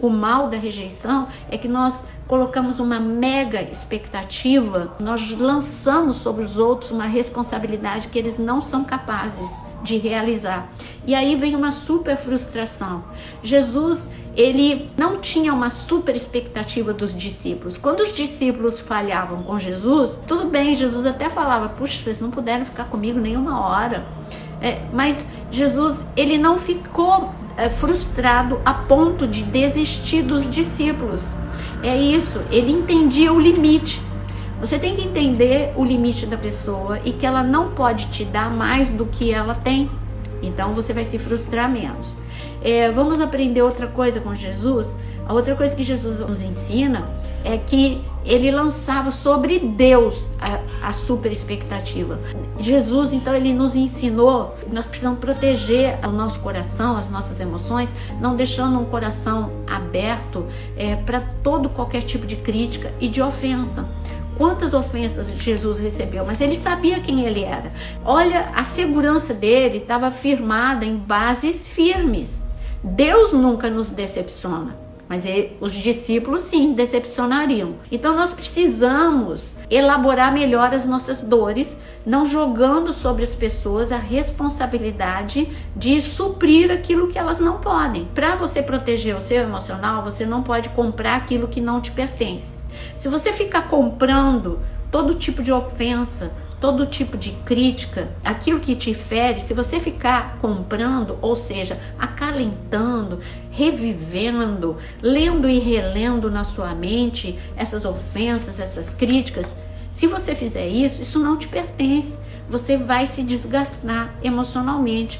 O mal da rejeição é que nós colocamos uma mega expectativa, nós lançamos sobre os outros uma responsabilidade que eles não são capazes de realizar. E aí vem uma super frustração. Jesus, ele não tinha uma super expectativa dos discípulos. Quando os discípulos falhavam com Jesus, tudo bem, Jesus até falava: Puxa, vocês não puderam ficar comigo nenhuma hora. É, mas Jesus, ele não ficou frustrado a ponto de desistir dos discípulos. É isso, ele entendia o limite. Você tem que entender o limite da pessoa e que ela não pode te dar mais do que ela tem. Então você vai se frustrar menos. É, vamos aprender outra coisa com Jesus. A outra coisa que Jesus nos ensina é que ele lançava sobre Deus a, a, super expectativa. Jesus, então, ele nos ensinou, nós precisamos proteger o nosso coração, as nossas emoções, não deixando um coração aberto é, para todo qualquer tipo de crítica e de ofensa. Quantas ofensas Jesus recebeu, mas ele sabia quem ele era. Olha, a segurança dele estava firmada em bases firmes. Deus nunca nos decepciona. Mas os discípulos sim decepcionariam. Então nós precisamos elaborar melhor as nossas dores, não jogando sobre as pessoas a responsabilidade de suprir aquilo que elas não podem. Para você proteger o seu emocional, você não pode comprar aquilo que não te pertence. Se você ficar comprando todo tipo de ofensa, todo tipo de crítica, aquilo que te fere, se você ficar comprando, ou seja, acalentando, revivendo, lendo e relendo na sua mente essas ofensas, essas críticas, se você fizer isso, isso não te pertence. Você vai se desgastar emocionalmente.